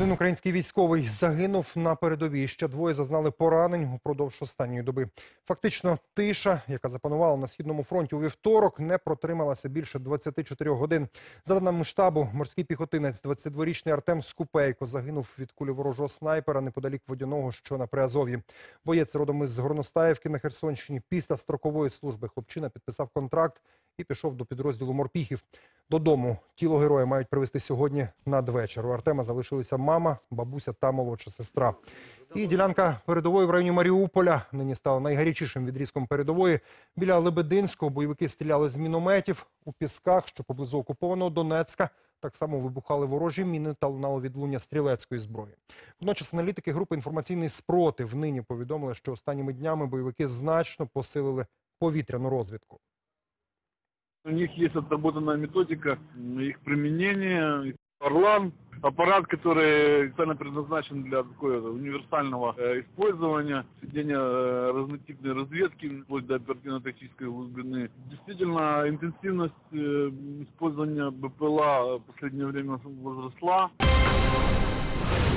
Один український військовий загинув на передовій. Ще двоє зазнали поранень упродовж останньої доби. Фактично, тиша, яка запанувала на східному фронті у вівторок, не протрималася більше 24 годин. За даними штабу, морський піхотинець, 22-річний Артем Скупейко, загинув від кулі ворожого снайпера неподалік водяного, що на Приазов'ї. Боєць родом із Горностаївки на Херсонщині. Після строкової служби хлопчина підписав контракт і пішов до підрозділу морпіхів. Додому тіло героя мають привезти сьогодні надвечір. У Артема залишилися мама, бабуся та молодша сестра. І ділянка передової в районі Маріуполя нині стала найгарячішим відрізком передової. Біля Лебединського бойовики стріляли з мінометів у пісках, що поблизу окупованого Донецька. Так само вибухали ворожі міни та лунало відлуння стрілецької зброї. Водночас аналітики групи інформаційний спротив нині повідомили, що останніми днями бойовики значно посилили повітряну розвідку. У них есть отработанная методика м, их применения. Орлан – аппарат, который специально предназначен для такого универсального э, использования, ведения э, разнотипной разведки, вплоть до оперативно-тактической глубины. Действительно, интенсивность э, использования БПЛА в последнее время возросла.